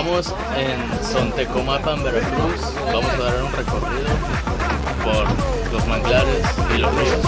en Sontecomapan, Veracruz. Vamos a dar un recorrido por los manglares y los ríos.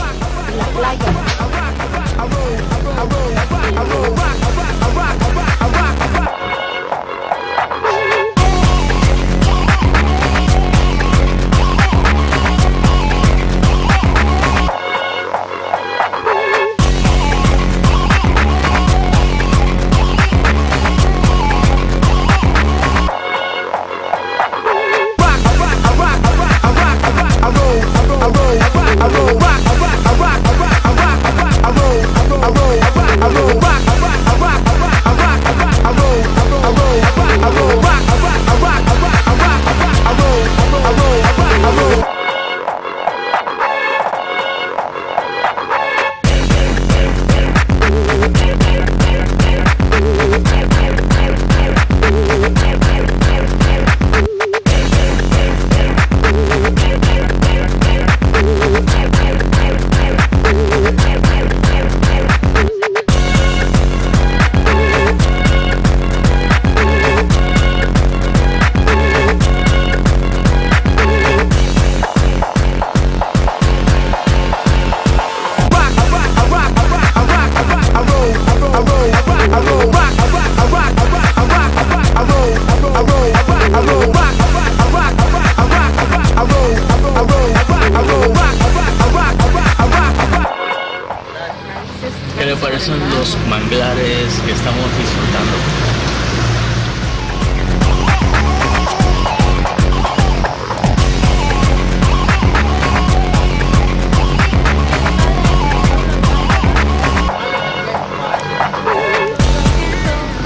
¿Qué le parecen los manglares que estamos disfrutando?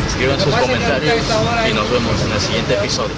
Escriban sus comentarios y nos vemos en el siguiente episodio.